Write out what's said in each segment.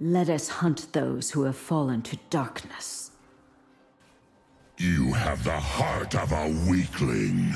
Let us hunt those who have fallen to darkness. You have the heart of a weakling.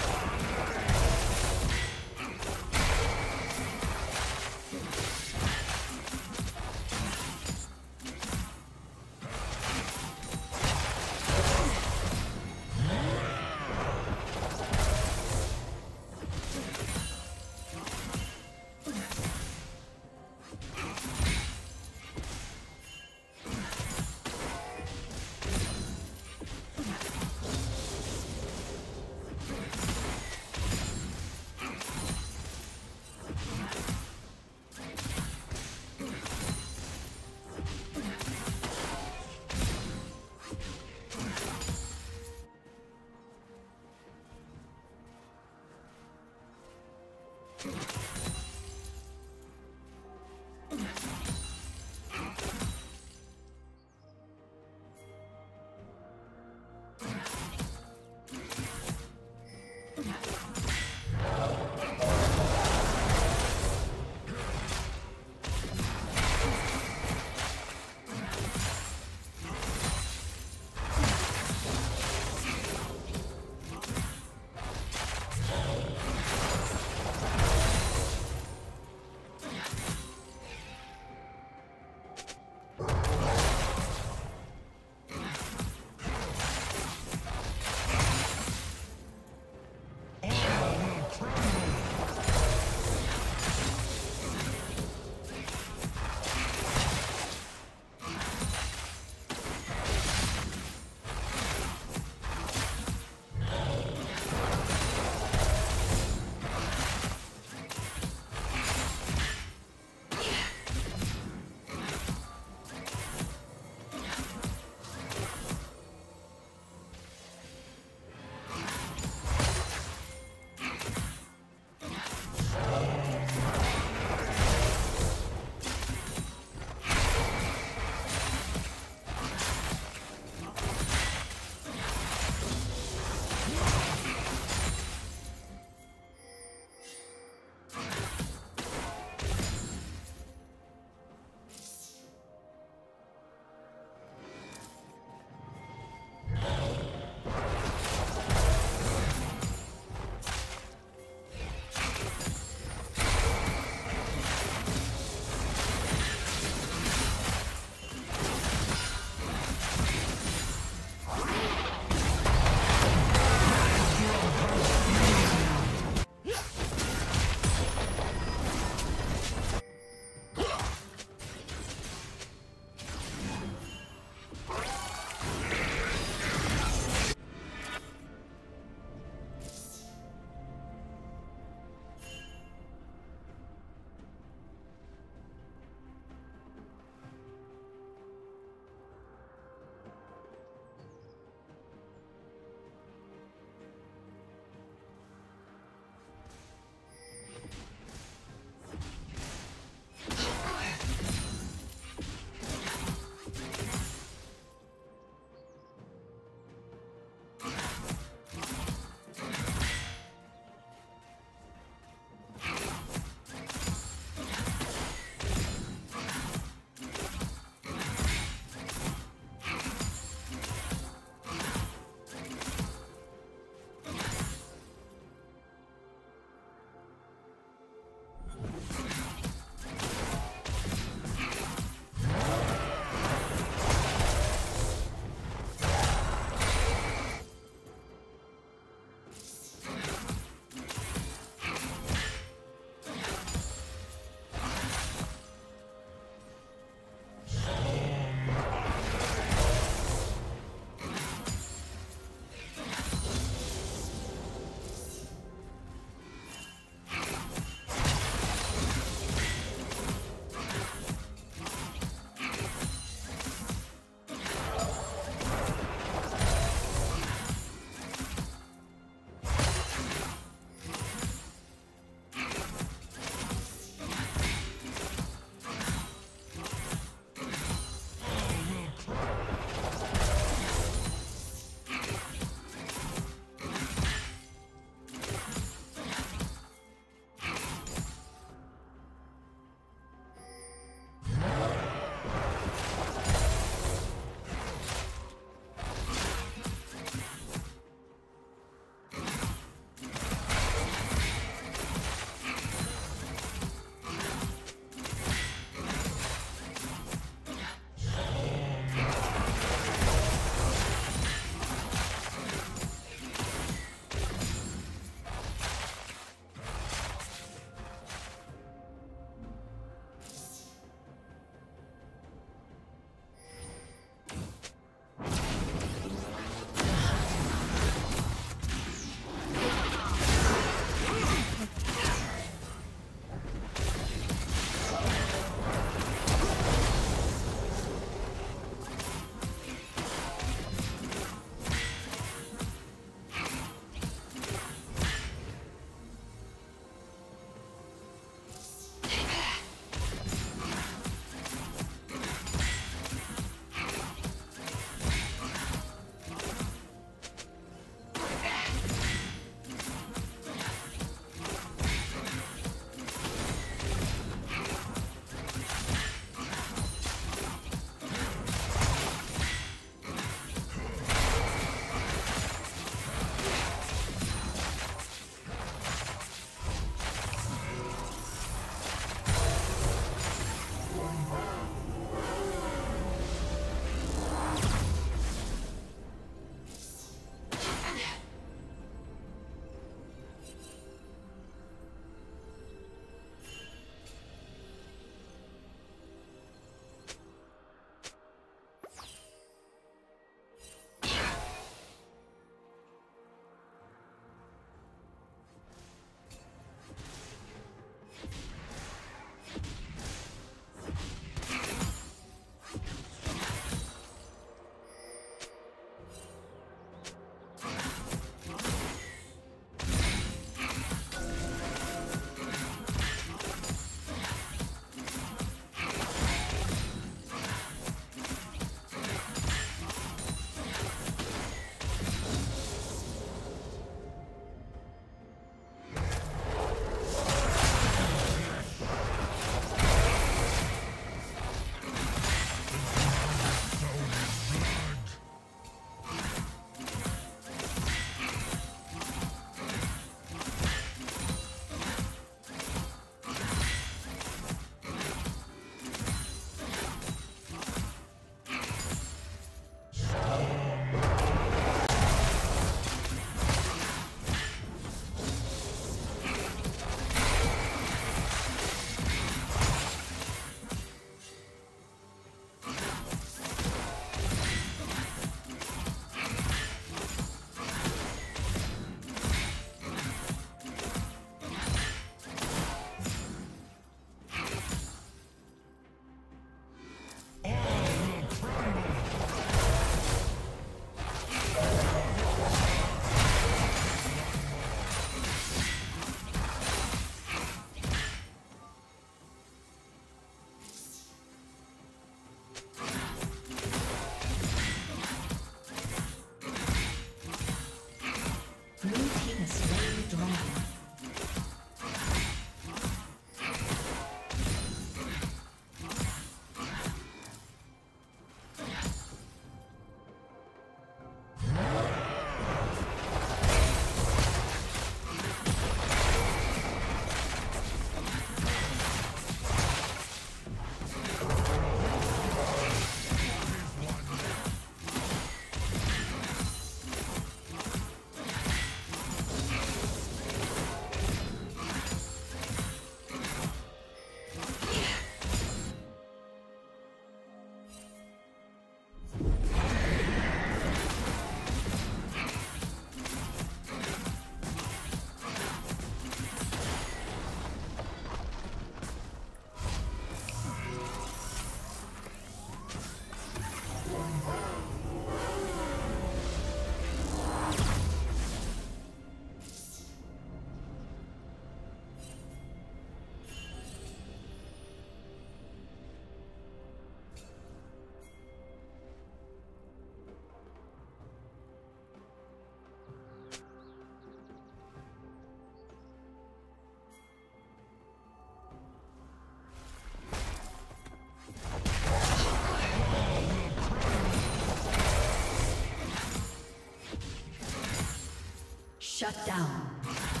Shut down.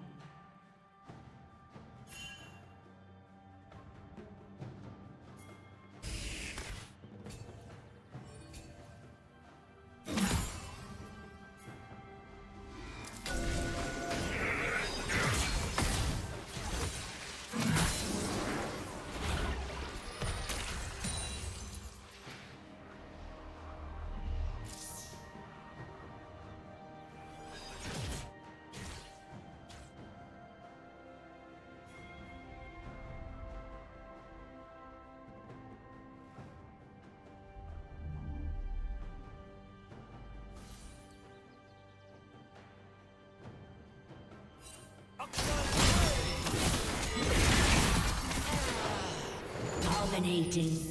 Dominating.